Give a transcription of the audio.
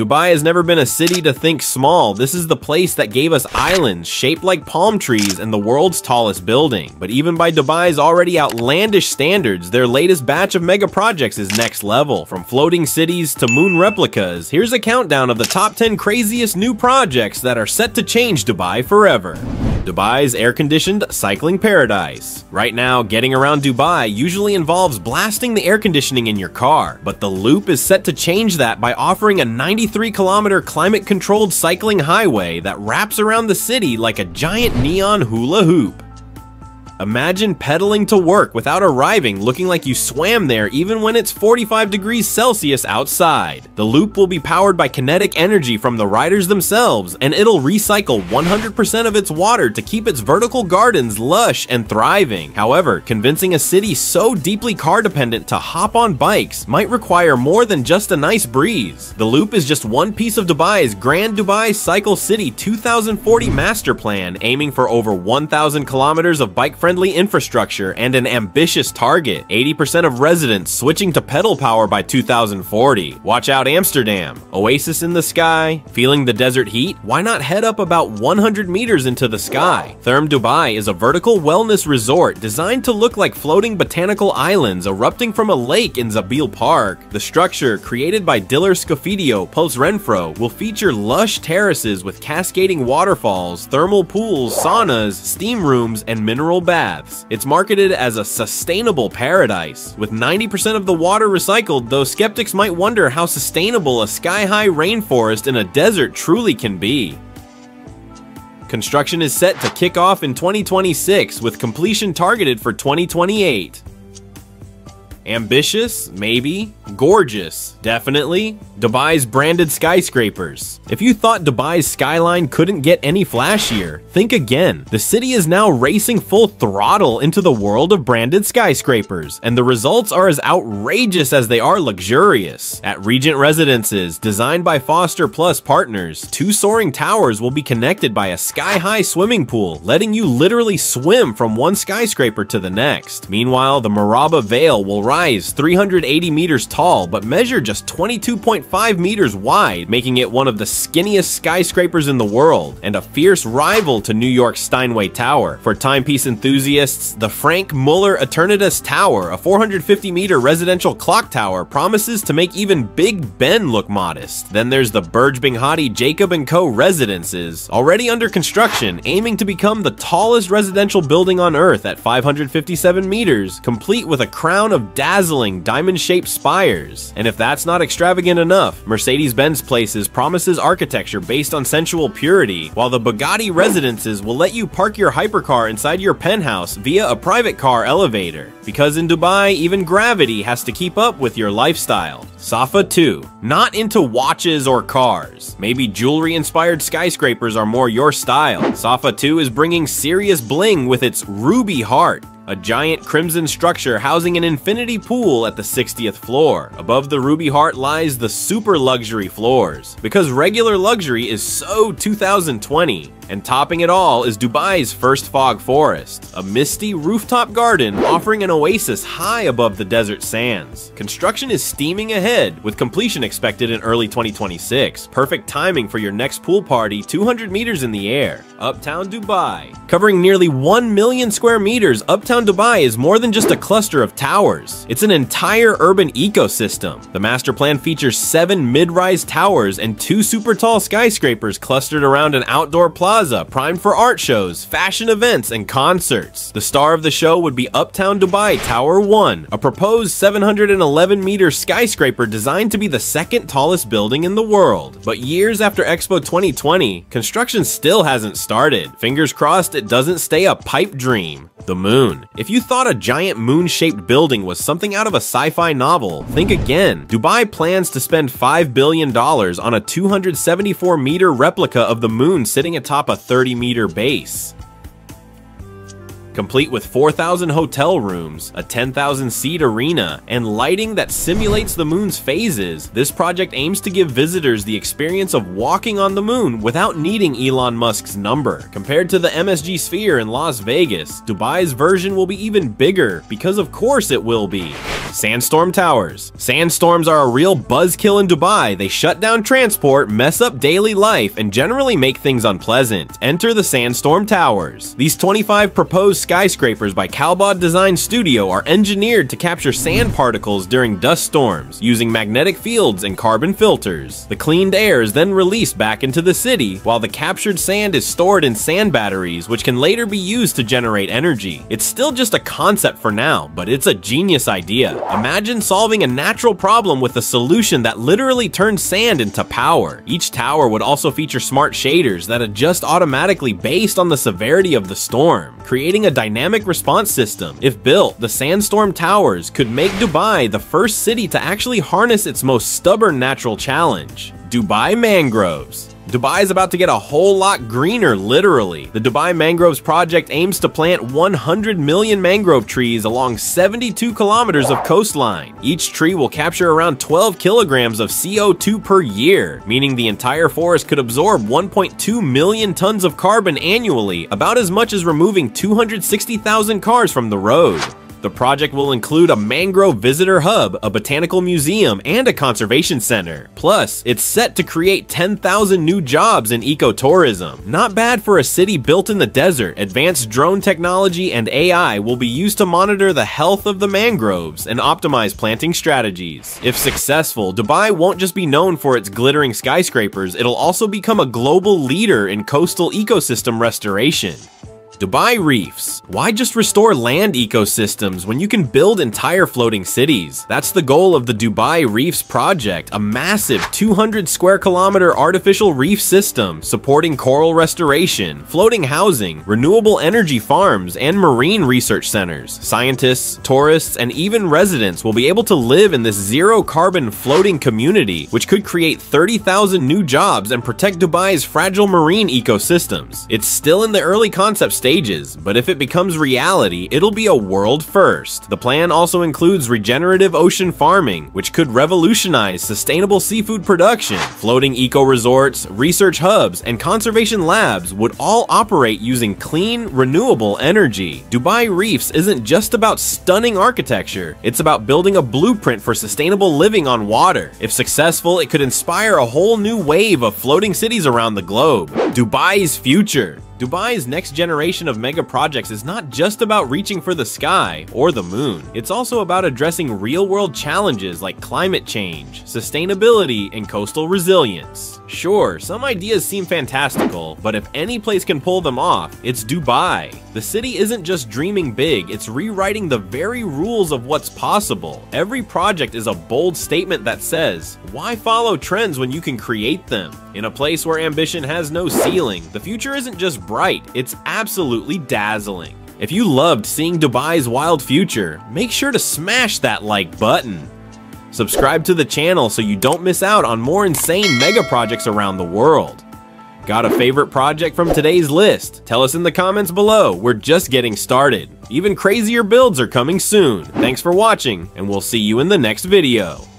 Dubai has never been a city to think small. This is the place that gave us islands shaped like palm trees and the world's tallest building. But even by Dubai's already outlandish standards, their latest batch of mega projects is next level. From floating cities to moon replicas, here's a countdown of the top 10 craziest new projects that are set to change Dubai forever. Dubai's air-conditioned cycling paradise. Right now, getting around Dubai usually involves blasting the air conditioning in your car, but the Loop is set to change that by offering a 93 kilometer climate-controlled cycling highway that wraps around the city like a giant neon hula hoop. Imagine pedaling to work without arriving looking like you swam there even when it's 45 degrees Celsius outside. The loop will be powered by kinetic energy from the riders themselves, and it'll recycle 100% of its water to keep its vertical gardens lush and thriving. However, convincing a city so deeply car dependent to hop on bikes might require more than just a nice breeze. The loop is just one piece of Dubai's Grand Dubai Cycle City 2040 master plan, aiming for over 1,000 kilometers of bike-friendly friendly infrastructure and an ambitious target 80% of residents switching to pedal power by 2040. Watch out Amsterdam. Oasis in the sky? Feeling the desert heat? Why not head up about 100 meters into the sky? Therme Dubai is a vertical wellness resort designed to look like floating botanical islands erupting from a lake in Zabeel Park. The structure, created by Diller Scofidio + Renfro, will feature lush terraces with cascading waterfalls, thermal pools, saunas, steam rooms, and mineral baths It's marketed as a sustainable paradise. With 90% of the water recycled, though skeptics might wonder how sustainable a sky-high rainforest in a desert truly can be. Construction is set to kick off in 2026, with completion targeted for 2028. Ambitious? Maybe. Gorgeous? Definitely. Dubai's branded skyscrapers. If you thought Dubai's skyline couldn't get any flashier, think again. The city is now racing full throttle into the world of branded skyscrapers, and the results are as outrageous as they are luxurious. At Regent Residences, designed by Foster Plus partners, two soaring towers will be connected by a sky-high swimming pool, letting you literally swim from one skyscraper to the next. Meanwhile, the Maraba Vale will rise 380 meters tall, but measure just 22.5 meters wide, making it one of the skinniest skyscrapers in the world, and a fierce rival to New York's Steinway Tower. For timepiece enthusiasts, the Franck Muller Aeternitas Tower, a 450 meter residential clock tower, promises to make even Big Ben look modest. Then there's the Burj Binghati Jacob & Co. residences, already under construction, aiming to become the tallest residential building on Earth at 557 meters, complete with a crown of dazzling diamond-shaped spires. And if that's not extravagant enough, Mercedes-Benz Places promises architecture based on sensual purity, while the Bugatti Residences will let you park your hypercar inside your penthouse via a private car elevator. Because in Dubai, even gravity has to keep up with your lifestyle. Safa 2. Not into watches or cars. Maybe jewelry-inspired skyscrapers are more your style. Safa 2 is bringing serious bling with its ruby heart a giant crimson structure housing an infinity pool at the 60th floor. Above the Ruby Heart lies the super luxury floors, because regular luxury is so 2020. And topping it all is Dubai's first fog forest, a misty rooftop garden offering an oasis high above the desert sands. Construction is steaming ahead, with completion expected in early 2026. Perfect timing for your next pool party 200 meters in the air. Uptown Dubai. Covering nearly 1 million square meters, Uptown Dubai is more than just a cluster of towers. It's an entire urban ecosystem. The master plan features seven mid-rise towers and two super tall skyscrapers clustered around an outdoor plaza Plaza, primed for art shows, fashion events, and concerts. The star of the show would be Uptown Dubai Tower 1, a proposed 711 meter skyscraper designed to be the second tallest building in the world. But years after Expo 2020, construction still hasn't started. Fingers crossed it doesn't stay a pipe dream. The moon. If you thought a giant moon-shaped building was something out of a sci-fi novel, think again. Dubai plans to spend $5 billion on a 274 meter replica of the moon sitting atop a 30 meter base. Complete with 4,000 hotel rooms, a 10,000 seat arena, and lighting that simulates the moon's phases, this project aims to give visitors the experience of walking on the moon without needing Elon Musk's number. Compared to the MSG Sphere in Las Vegas, Dubai's version will be even bigger, because of course it will be. Sandstorm Towers. Sandstorms are a real buzzkill in Dubai. They shut down transport, mess up daily life, and generally make things unpleasant. Enter the Sandstorm Towers. These 25 proposed skyscrapers by Kalbod Design Studio are engineered to capture sand particles during dust storms, using magnetic fields and carbon filters. The cleaned air is then released back into the city, while the captured sand is stored in sand batteries, which can later be used to generate energy. It's still just a concept for now, but it's a genius idea. Imagine solving a natural problem with a solution that literally turns sand into power. Each tower would also feature smart shaders that adjust automatically based on the severity of the storm, creating a dynamic response system. If built, the Sandstorm Towers could make Dubai the first city to actually harness its most stubborn natural challenge, Dubai mangroves. Dubai is about to get a whole lot greener, literally. The Dubai Mangroves Project aims to plant 100 million mangrove trees along 72 kilometers of coastline. Each tree will capture around 12 kilograms of CO2 per year, meaning the entire forest could absorb 1.2 million tons of carbon annually, about as much as removing 260,000 cars from the road. The project will include a mangrove visitor hub, a botanical museum, and a conservation center. Plus, it's set to create 10,000 new jobs in ecotourism. Not bad for a city built in the desert. Advanced drone technology and AI will be used to monitor the health of the mangroves and optimize planting strategies. If successful, Dubai won't just be known for its glittering skyscrapers, it'll also become a global leader in coastal ecosystem restoration. Dubai Reefs. Why just restore land ecosystems when you can build entire floating cities? That's the goal of the Dubai Reefs project, a massive 200 square kilometer artificial reef system supporting coral restoration, floating housing, renewable energy farms, and marine research centers. Scientists, tourists, and even residents will be able to live in this zero carbon floating community, which could create 30,000 new jobs and protect Dubai's fragile marine ecosystems. It's still in the early concept stages, but if it becomes reality, it'll be a world first. The plan also includes regenerative ocean farming, which could revolutionize sustainable seafood production. Floating eco resorts, research hubs, and conservation labs would all operate using clean, renewable energy. Dubai Reefs isn't just about stunning architecture, it's about building a blueprint for sustainable living on water. If successful, it could inspire a whole new wave of floating cities around the globe. Dubai's future. Dubai's next generation of mega projects is not just about reaching for the sky or the moon. It's also about addressing real-world challenges like climate change, sustainability, and coastal resilience. Sure, some ideas seem fantastical, but if any place can pull them off, it's Dubai. The city isn't just dreaming big, it's rewriting the very rules of what's possible. Every project is a bold statement that says, why follow trends when you can create them? In a place where ambition has no ceiling, the future isn't just bright, it's absolutely dazzling. If you loved seeing Dubai's wild future, make sure to smash that like button. Subscribe to the channel so you don't miss out on more insane mega projects around the world. Got a favorite project from today's list? Tell us in the comments below, we're just getting started. Even crazier builds are coming soon. Thanks for watching, and we'll see you in the next video.